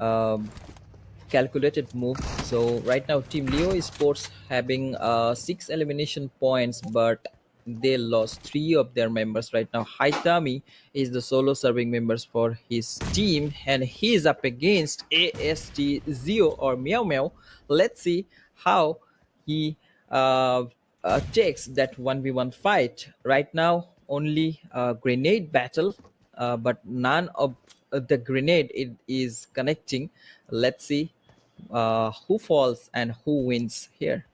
um, calculated move. So right now, Team Leo Esports having uh, six elimination points, but they lost three of their members right now. HaitDami is the solo serving members for his team, and he is up against AST ZYO or Meow Meow. Let's see how he uh, uh, takes that 1v1 fight. Right now, only a grenade battle, uh, but none of the grenade it is connecting. Let's see uh, who falls and who wins here.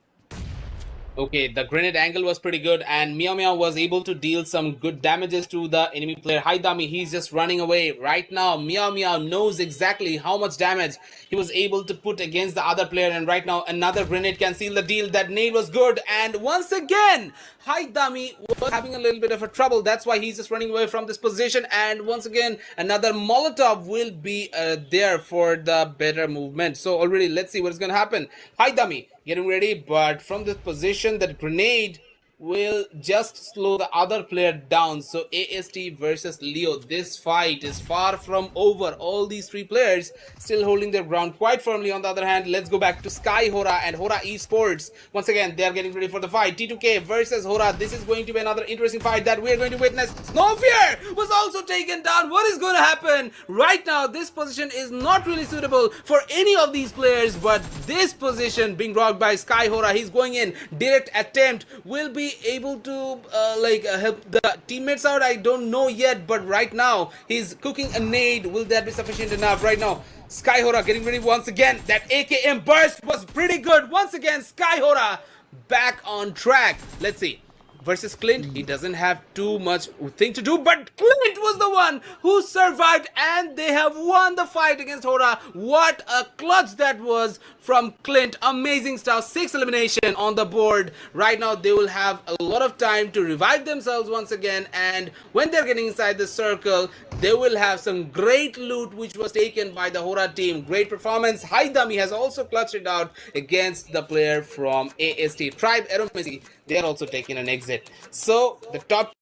Okay, the grenade angle was pretty good, and Meow Meow was able to deal some good damages to the enemy player. HaitDami, he's just running away. Right now, Meow Meow knows exactly how much damage he was able to put against the other player, and right now, another grenade can seal the deal. That nade was good, and once again, HaitDami was having a little bit of a trouble. That's why he's just running away from this position, and once again, another Molotov will be uh, there for the better movement. So already, let's see what's going to happen. HaitDami, getting ready but from this position that grenade will just slow the other player down. So AST versus Leo, this fight is far from over. All these three players still holding their ground quite firmly. On the other hand, let's go back to Sky Horaa and Horaa Esports. Once again, they are getting ready for the fight. T2K versus Horaa. This is going to be another interesting fight that we are going to witness. NoFear was also taken down. What is going to happen? Right now, this position is not really suitable for any of these players, but this position being rocked by Sky Horaa, he's going in. Direct attempt will be able to uh, like uh, help the teammates out? I don't know yet but right now he's cooking a nade. Will that be sufficient enough? Right now skyhoraa getting ready once again. That akm burst was pretty good. Once again skyhoraa back on track. Let's see versus Clint. He doesn't have too much thing to do, but Clint was the one who survived and they have won the fight against Horaa. What a clutch that was from Clint. Amazing stuff. Six elimination on the board. Right now they will have a lot of time to revive themselves once again and when they're getting inside the circle, they will have some great loot which was taken by the Horaa team. Great performance. High HaitDami has also clutched it out against the player from AST. Tribe Aeromisi, they are also taking an exit. So the top...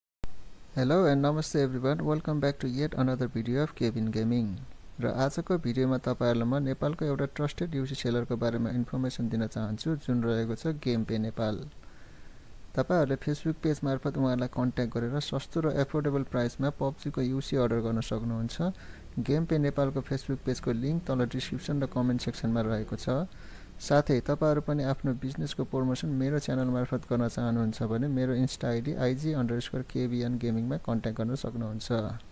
Hello and Namaste everyone. Welcome back to yet another video of KVN Gaming. Gaming र आजको भिडियोमा तपाईँहरूलाई म नेपालको एउटा trusted युसी सेलरको बारेमा information दिन चाहन्छु जुन रहेको छ गेम पे नेपाल तपाईँहरूले फेसबुक पेज मार्फत उहाँलाई कन्ट्याक्ट गरेर सस्तो र एफोर्डेबल प्राइसमा पब्जीको युसी अर्डर गर्न सक्नुहुन्छ। गेम पे नेपालको फेसबुक पेजको लिङ्क तल डिस्क्रिप्सन र कमेन्ट सेक्सनमा रहेको छ। साथै तपाईँहरू पनि आफ्नो बिजनेसको प्रमोसन मेरो च्यानल मार्फत गर्न चाहनुहुन्छ भने मेरो insta ID IG underscore KBN गेमिङमा contact गर्न सक्नुहुन्छ।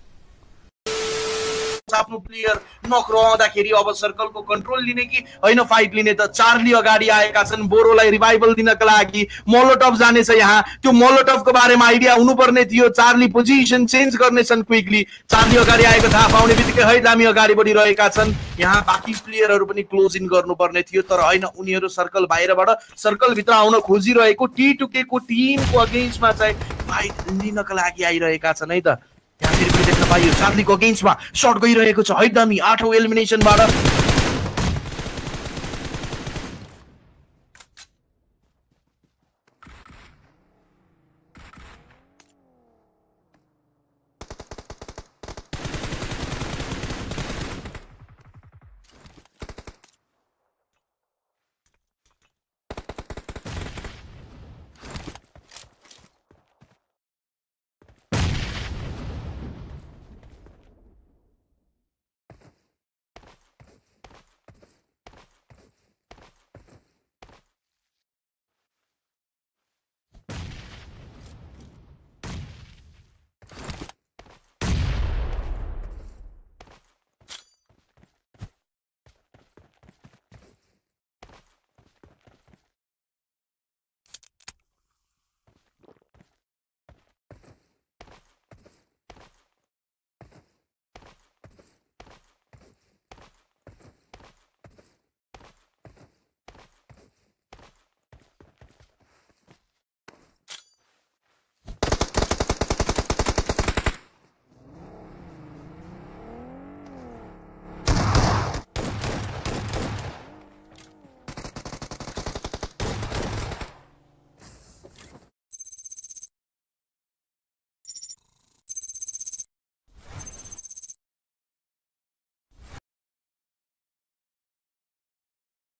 आफ्नो प्लेयर नक्रहँदाखेरि अब सर्कलको कन्ट्रोल लिने कि? होइन फाइट लिने त चार्ली अगाडि आएका छन् बोरोलाई रिभाइभल दिनको लागि। मोलोटप जानेछ यहाँ। त्यो मोलोटपको बारेमा आइडिया हुनुपर्ने थियो। चार्ली पोजिसन चेन्ज गर्नेछन् क्विकली चार्ली अगाडि आएको थाहा पाउने बित्तिकै है दामी अगाडि बढिरहेका छन्। यहाँ बाँकी प्लेयरहरू पनि क्लोज इन गर्नुपर्ने थियो। तर होइन उनीहरू सर्कल बाहिरबाट सर्कलभित्र आउन खोजिरहेको टी टुकेको टिमको अगेन्स्टमा चाहिँ फाइट लिनको लागि आइरहेका छन् है त। देख्न पाइयो। चार्लीको अगेन्स्टमा सर्ट गइरहेको छ। है दामी आठौँ एलिमिनेसनबाट